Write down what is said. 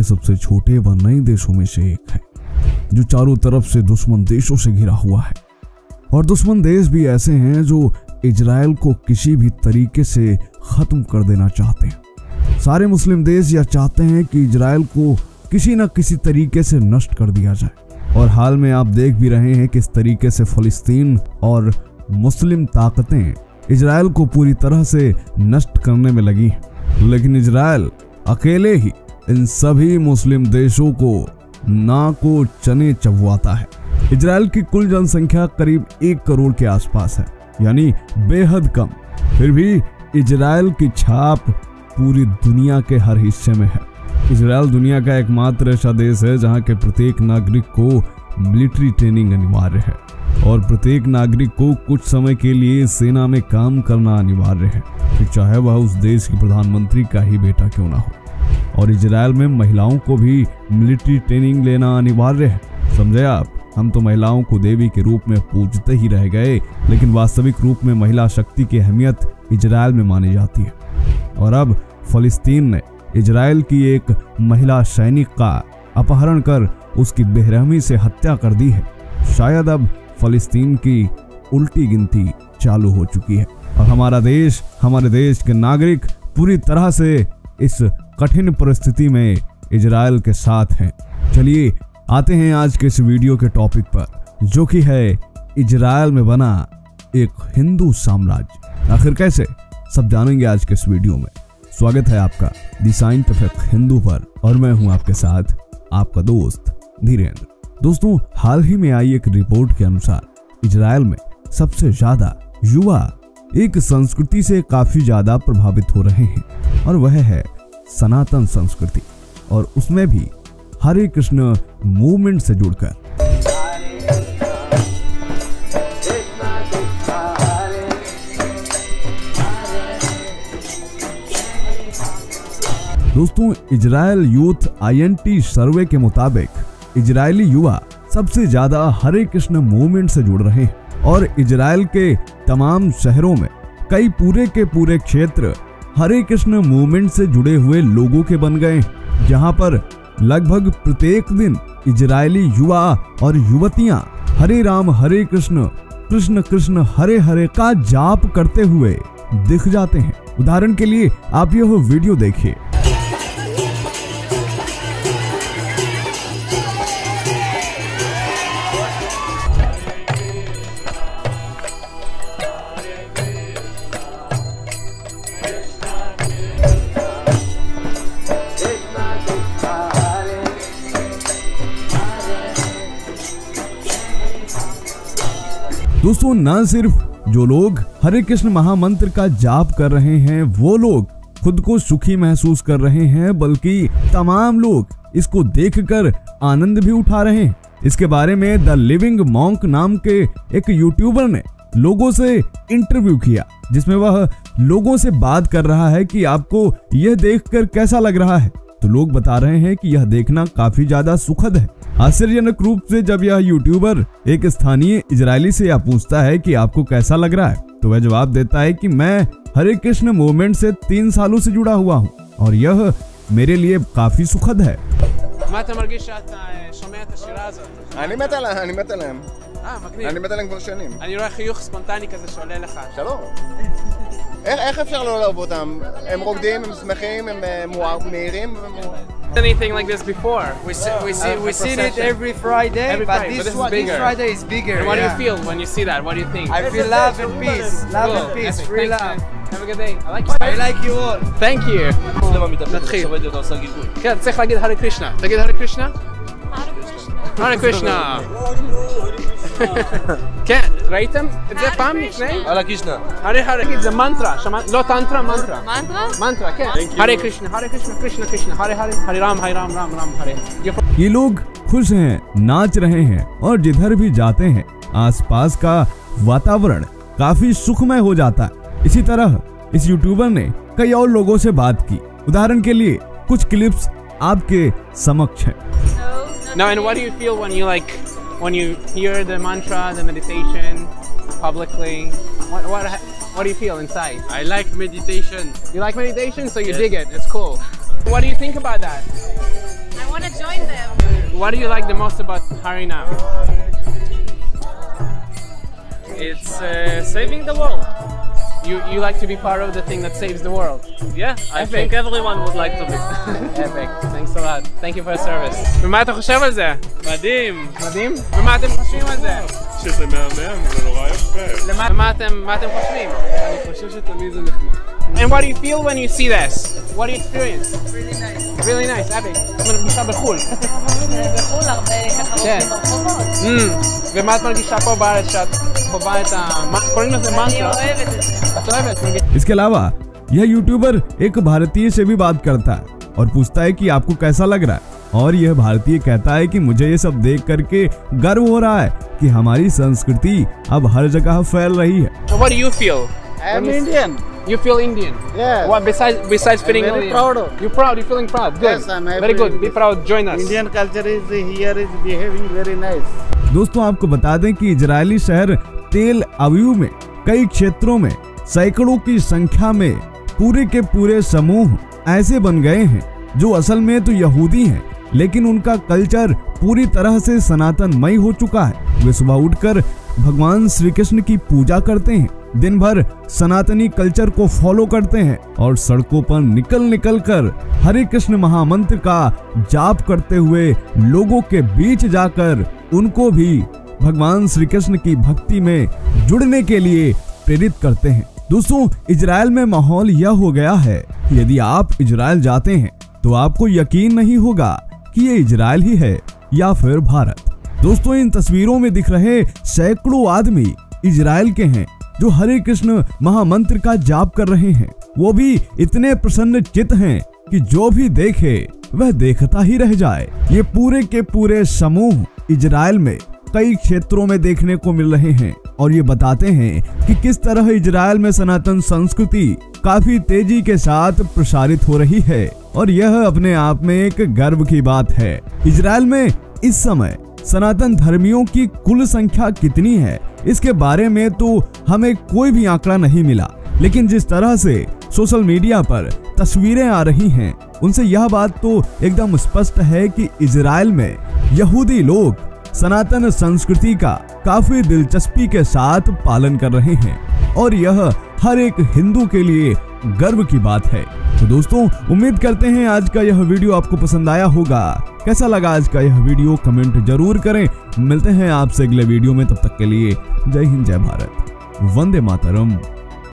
के सबसे छोटे व नए देशों में से एक है, जो चारों तरफ़ से दुश्मन देशों से घिरा हुआ है। और दुश्मन देश भी ऐसे हैं जो इजराइल को किसी भी तरीके से खत्म कर देना चाहते हैं। सारे मुस्लिम देश यह चाहते हैं कि इजराइल को किसी न किसी तरीके से नष्ट कर दिया जाए। और हाल में आप देख भी रहे हैं किस तरीके से फलस्तीन और मुस्लिम ताकतें इजराइल को पूरी तरह से नष्ट करने में लगी लेकिन इजराइल अकेले ही इन सभी मुस्लिम देशों को ना को चने चबवाता है। इजराइल की कुल जनसंख्या करीब एक करोड़ के आसपास है, यानी बेहद कम। फिर भी इजराइल की छाप पूरी दुनिया के हर हिस्से में है। इजराइल दुनिया का एकमात्र ऐसा देश है जहाँ के प्रत्येक नागरिक को मिलिट्री ट्रेनिंग अनिवार्य है और प्रत्येक नागरिक को कुछ समय के लिए सेना में काम करना अनिवार्य है। चाहे वह उस देश के प्रधानमंत्री का ही बेटा क्यों ना हो। और इजराइल में महिलाओं को भी मिलिट्री ट्रेनिंग लेना अनिवार्य है। समझे आप? हम तो महिलाओं को देवी के रूप में पूजते ही रह गए, लेकिन वास्तविक रूप में महिला शक्ति की अहमियत इजराइल में मानी जाती है। और अब फलस्तीन ने इजराइल की एक महिला सैनिक का अपहरण कर उसकी बेरहमी से हत्या कर दी है। शायद अब फलस्तीन की उल्टी गिनती चालू हो चुकी है। और हमारा देश, हमारे देश के नागरिक पूरी तरह से इस कठिन परिस्थिति में इजराइल के साथ हैं। चलिए, आते हैं आज के इस वीडियो के टॉपिक पर, जो कि है इजराइल में बना एक हिंदू साम्राज्य। आखिर कैसे? सब जानेंगे आज के इस वीडियो में। स्वागत है आपका दी साइंटिफिक हिंदू पर, और मैं हूँ आपके साथ आपका दोस्त धीरेन्द्र। दोस्तों, हाल ही में आई एक रिपोर्ट के अनुसार इजराइल में सबसे ज़्यादा युवा एक संस्कृति से काफ़ी ज़्यादा प्रभावित हो रहे हैं, और वह है सनातन संस्कृति और उसमें भी हरे कृष्ण मूवमेंट से जुड़कर। दोस्तों इजराइल यूथ आईएनटी सर्वे के मुताबिक इजरायली युवा सबसे ज़्यादा हरे कृष्ण मूवमेंट से जुड़ रहे हैं और इजराइल के तमाम शहरों में कई पूरे के पूरे क्षेत्र हरे कृष्ण मूवमेंट से जुड़े हुए लोगों के बन गए। जहाँ पर लगभग प्रत्येक दिन इजरायली युवा और युवतियाँ हरे राम, हरे कृष्ण कृष्ण कृष्ण, हरे हरे का जाप करते हुए दिख जाते हैं। उदाहरण के लिए आप यह वीडियो देखिए। दोस्तों, न सिर्फ़ जो लोग हरे कृष्ण महामंत्र का जाप कर रहे हैं, वो लोग खुद को सुखी महसूस कर रहे हैं, बल्कि तमाम लोग इसको देखकर आनंद भी उठा रहे हैं। इसके बारे में द लिविंग मॉन्क नाम के एक यूट्यूबर ने लोगों से इंटरव्यू किया, जिसमें वह लोगों से बात कर रहा है कि आपको यह देखकर कैसा लग रहा है। तो लोग बता रहे हैं कि यह देखना काफी ज्यादा सुखद है आश्चर्यजनक रूप से जब यह यूट्यूबर एक स्थानीय इजरायली से यह पूछता है कि आपको कैसा लग रहा है तो वह जवाब देता है कि मैं हरे कृष्ण मूवमेंट से तीन सालों से जुड़ा हुआ हूँ और यह मेरे लिए काफी सुखद है מה אתה מרגיש שאתה אה, שומע את השירה הזאת? אני מת עליהם, אני מת עליהם. אה, מגניב. אני מת עליהם כבר שנים. אני רואה חיוך ספונטני כזה שעולה לך. שלום. איך איך אפשר לא לאהוב אותם? הם רוקדים, הם שמחים, הם אה, מואר- מהירים. ומואר- Anything like this before? We see, we see, Uh, we a see it procession. every Friday, Every but Friday, this, but this is one, this bigger. Friday is bigger. And what do you yeah. feel when you see that? What do you think? I feel love and peace, love and peace, Epic. free Thanks, love. man. Have a good day. I like you. I like you all. Thank you. נתחיל. כן, צריך להגיד הרי קרישנה. תגיד הרי קרישנה? הרי קרישנה. כן, ראיתם את זה פעם לפני? הלאה קישנה. הרי הרי, זה מנטרה, שמעת? לא טנטרה, מנטרה. mantra? मंत्र क्या हरे कृष्ण हरे कृष्ण कृष्ण कृष्ण हरे हरे हरे राम हरे राम राम राम हरे ये ये लोग खुश हैं नाच रहे हैं और जिधर भी जाते हैं आसपास का वातावरण काफी सुखमय हो जाता है इसी तरह इस यूट्यूबर ने कई और लोगों से बात की उदाहरण के लिए कुछ क्लिप्स आपके समक्ष हैं No, and what do you feel when you like when you hear the mantra, the meditation publicly? What what what do you feel inside? I like meditation. You like meditation, so you dig it. It's cool. What do you think about that? I want to join them. What do you like the most about Harinam? It's uh, saving the world. You you like to be part of the thing that saves the world. Yeah, I Epic. think everyone would like to be. Epic. Thanks a lot. Thank you for your service. ומה אתה חושב על זה? מדהים. מדהים? ומה אתם חושבים על זה? שזה מהמם, זה נורא יפה. למה ומה אתם מה אתם חושבים? אני חושב שתמיד זה נחמד. And what do you feel when you see this? What do you experience? Really nice. Really nice, epic. את מרגישה בחו"ל. בחו"ל הרבה ככה כן. הולכים ברחובות. Mm. ומה את מרגישה פה בארץ שאת इसके अलावा यह YouTuber एक भारतीय से भी बात करता है और पूछता है कि आपको कैसा लग रहा है और यह भारतीय कहता है कि मुझे ये सब देख करके गर्व हो रहा है कि हमारी संस्कृति अब हर जगह फैल रही है What do you feel? I am Indian. You feel Indian? Yeah. What besides besides feeling I'm very Indian? proud? Of. You're proud. You're feeling proud. Good. Yes, I'm happy. Very good. Be proud. Join us. Indian culture is here is behaving very nice. दोस्तों आपको बता दें कि Israeli शहर तेल अव्यू में, कई क्षेत्रों में, सैकड़ों की संख्या में पूरे के पूरे समूह ऐसे बन गए हैं, जो असल में तो यहूदी हैं, लेकिन उनका कल्चर पूरी तरह से सनातनमय हो चुका है। वे सुबह उठकर भगवान श्री कृष्ण की पूजा करते हैं दिन भर सनातनी कल्चर को फॉलो करते हैं और सड़कों पर निकल निकल कर हरे कृष्ण महामंत्र का जाप करते हुए लोगों के बीच जाकर उनको भी भगवान श्री कृष्ण की भक्ति में जुड़ने के लिए प्रेरित करते हैं। दोस्तों, इजराइल में माहौल यह हो गया है, यदि आप इजराइल जाते हैं तो आपको यकीन नहीं होगा कि ये इजराइल ही है या फिर भारत। दोस्तों, इन तस्वीरों में दिख रहे सैकड़ों आदमी इजराइल के हैं, जो हरे कृष्ण महामंत्र का जाप कर रहे हैं। वो भी इतने प्रसन्न चित हैं कि जो भी देखे, वह देखता ही रह जाए। ये पूरे के पूरे समूह इजराइल में कई क्षेत्रों में देखने को मिल रहे हैं और ये बताते हैं कि किस तरह इजराइल में सनातन संस्कृति काफ़ी तेज़ी के साथ प्रसारित हो रही है। और यह अपने आप में एक गर्व की बात है। इजराइल में इस समय सनातन धर्मियों की कुल संख्या कितनी है, इसके बारे में तो हमें कोई भी आंकड़ा नहीं मिला। लेकिन जिस तरह से सोशल मीडिया पर तस्वीरें आ रही हैं, उनसे यह बात तो एकदम स्पष्ट है कि इजराइल में यहूदी लोग सनातन संस्कृति का काफ़ी दिलचस्पी के साथ पालन कर रहे हैं। और यह हर एक हिंदू के लिए गर्व की बात है। तो दोस्तों, उम्मीद करते हैं आज का यह वीडियो आपको पसंद आया होगा। कैसा लगा आज का यह वीडियो? कमेंट ज़रूर करें। मिलते हैं आपसे अगले वीडियो में, तब तक के लिए जय हिंद, जय भारत। वंदे मातरम।